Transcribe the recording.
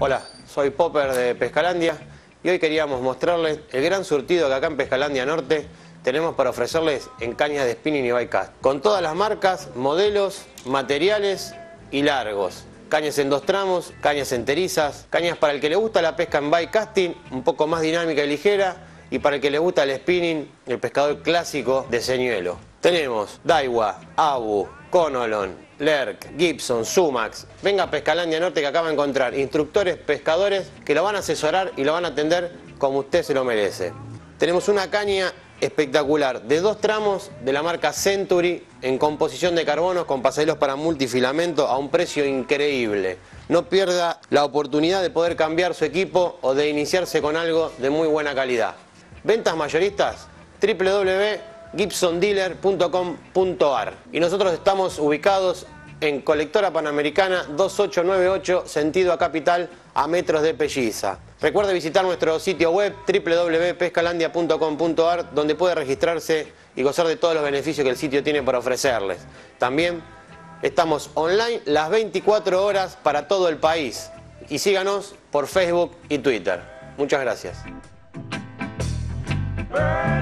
Hola, soy Popper de Pescalandia y hoy queríamos mostrarles el gran surtido que acá en Pescalandia Norte tenemos para ofrecerles en cañas de spinning y bycast. Con todas las marcas, modelos, materiales y largos. Cañas en dos tramos, cañas enterizas, cañas para el que le gusta la pesca en bycasting, un poco más dinámica y ligera, y para el que le gusta el spinning, el pescador clásico de señuelo. Tenemos Daiwa, Abu, Conolon, Lerk, Gibson, Sumax. Venga a Pescalandia Norte que acaba de encontrar instructores, pescadores que lo van a asesorar y lo van a atender como usted se lo merece. Tenemos una caña espectacular de dos tramos de la marca Century en composición de carbonos con pasajeros para multifilamento a un precio increíble. No pierda la oportunidad de poder cambiar su equipo o de iniciarse con algo de muy buena calidad. Ventas mayoristas www.gibsondealer.com.ar y nosotros estamos ubicados en Colectora Panamericana 2898, sentido a Capital, a metros de Pelliza. Recuerde visitar nuestro sitio web www.pescalandia.com.ar donde puede registrarse y gozar de todos los beneficios que el sitio tiene para ofrecerles. También estamos online las 24 horas para todo el país. Y síganos por Facebook y Twitter. Muchas gracias. bird.